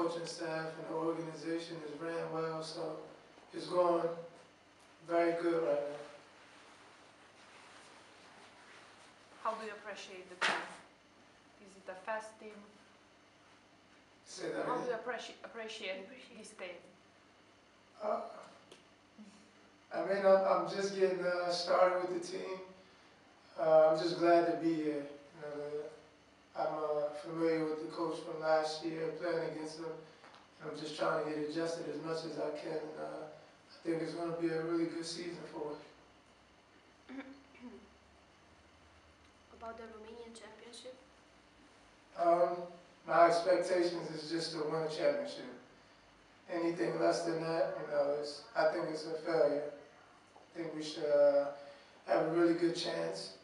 coaching staff and the organization is ran well, so it's going very good right now. How do you appreciate the team? Is it a fast team? Say that How do again. you appreciate appreciate this team? Uh, I mean, I'm, I'm just getting uh, started with the team. Uh, I'm just glad to be here. You know, I'm uh, familiar with the coach from last year, playing against him. I'm just trying to get adjusted as much as I can. And, uh, I think it's going to be a really good season for us. About the Romanian championship, Um, my expectations is just to win a championship. Anything less than that, you know, it's, I think it's a failure. I think we should, uh, have a really good chance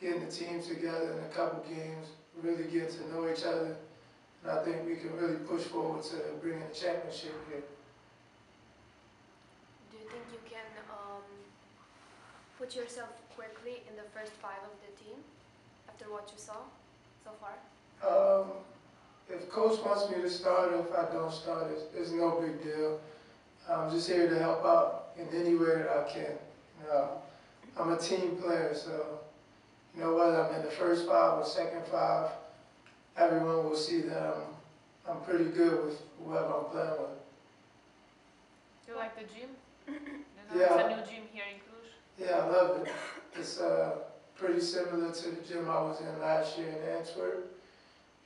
getting the team together in a couple games, really get to know each other. And I think we can really push forward to bringing a championship here. do you think you can um, put yourself quickly in the first five of the team after what you saw so far? Um, if coach wants me to start, or if I don't start, it's, it's no big deal. I'm just here to help out in any way that I can. You know, I'm a team player, so you know whether I'm in the first five or second five, everyone will see that I'm I'm pretty good with whoever I'm playing with. Do you like the gym? Know, Yeah. A new gym here in Cluj. Yeah, I love it. It's uh, pretty similar to the gym I was in last year in Antwerp,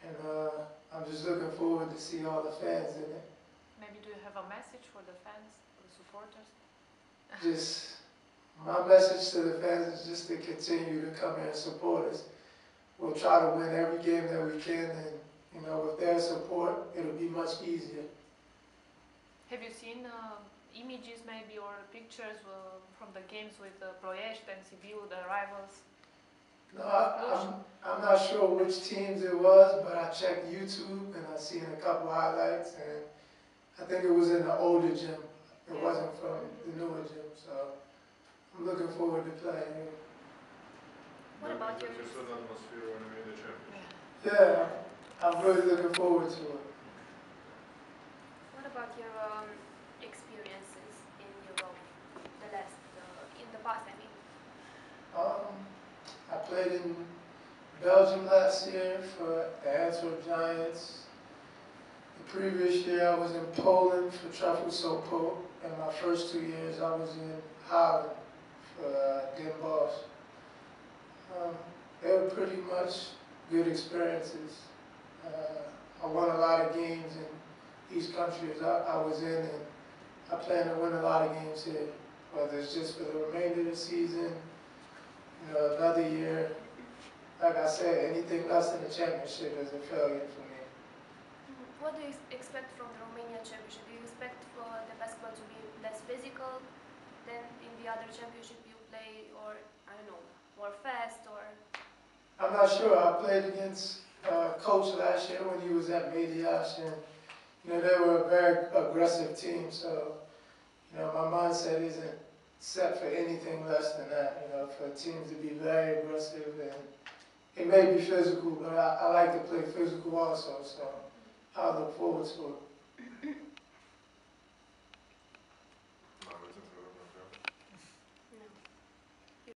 and uh, I'm just looking forward to see all the fans in it. Maybe do you have a message for the fans, for the supporters? just my message to the fans is just to continue to come here and support us. We'll try to win every game that we can, and you know, with their support, it'll be much easier. Have you seen uh, images maybe or pictures uh, from the games with uh, Ploiești and Sibiu, the rivals? No, I, I'm, I'm not sure which teams it was, but I checked YouTube and I seen a couple highlights, and I think it was in the older gym. It Yeah. wasn't from the newer gym, so I'm looking forward to playing here. What about your- Just an atmosphere when we win the championship. Yeah, I'm really looking forward to it. What about your um, experiences in Europe, the last, uh, in the past, I mean? Um, I played in Belgium last year for the Antwerp Giants. The previous year I was in Poland for Trefl Sopot, and my first two years I was in Holland for uh, Den Bosch. Um, they were pretty much good experiences. Uh, I won a lot of games in these countries I, I was in, and I plan to win a lot of games here, whether it's just for the remainder of the season you know, another year, like I said, anything less than a championship is a failure for me. What do you expect from the Romanian championship? Do you expect for the basketball to be less physical than in the other championship play, or I don't know, more fast, or? I'm not sure. I played against uh, coach last year when he was at Mediaș, and you know they were a very aggressive team. So, you know, my mindset isn't set for anything less than that. You know, for teams to be very aggressive and it may be physical, but I, I like to play physical also. So, I look forward to it.